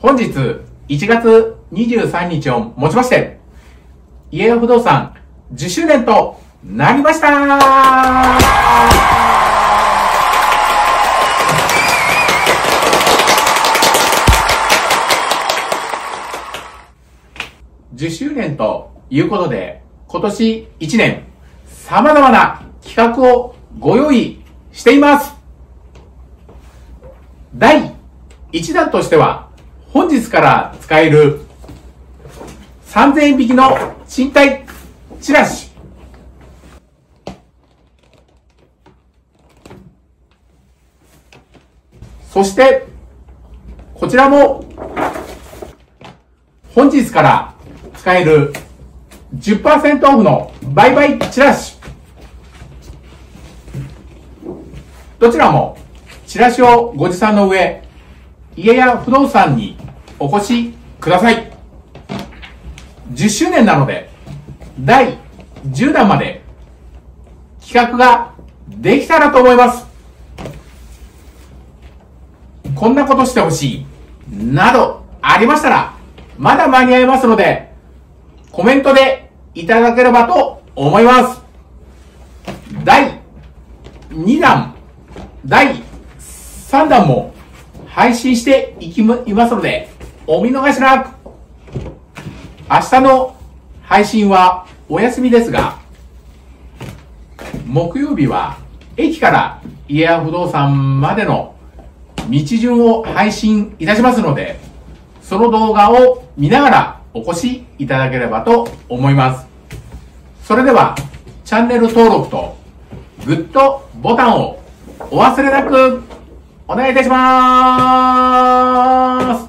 本日1月23日をもちまして、家屋不動産10周年となりました10周年ということで、今年1年、様々な企画をご用意しています。第1弾としては、本日から使える3000円引きの賃貸チラシ。そして、こちらも、本日から使える10%オフの売買チラシ。どちらも、チラシをご持参の上、家や不動産にお越しください。10周年なので、第10弾まで企画ができたらと思います。こんなことしてほしい、などありましたら、まだ間に合いますので、コメントでいただければと思います。第2弾、第3弾も配信していきますので、お見逃しなく。明日の配信はお休みですが、木曜日は駅から家や不動産までの道順を配信いたしますので、その動画を見ながらお越しいただければと思います。それでは、チャンネル登録とグッドボタンをお忘れなくお願いいたします。